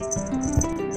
Música